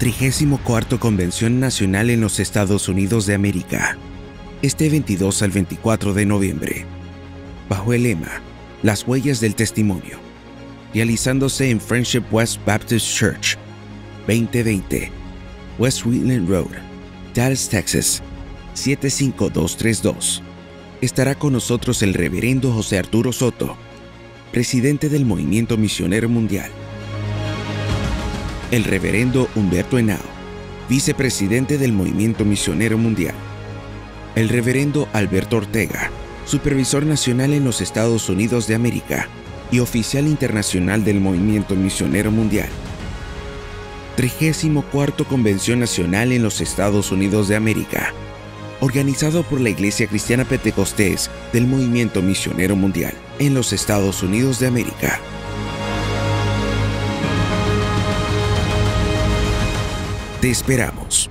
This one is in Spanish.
34 Convención Nacional en los Estados Unidos de América, este 22 al 24 de noviembre, bajo el lema Las huellas del testimonio, realizándose en Friendship West Baptist Church, 2020, West Wheatland Road, Dallas, Texas, 75232. Estará con nosotros el reverendo José Arturo Soto, presidente del Movimiento Misionero Mundial el reverendo Humberto Henao, vicepresidente del Movimiento Misionero Mundial, el reverendo Alberto Ortega, supervisor nacional en los Estados Unidos de América y oficial internacional del Movimiento Misionero Mundial. 34 Convención Nacional en los Estados Unidos de América, organizado por la Iglesia Cristiana Pentecostés del Movimiento Misionero Mundial en los Estados Unidos de América. Te esperamos.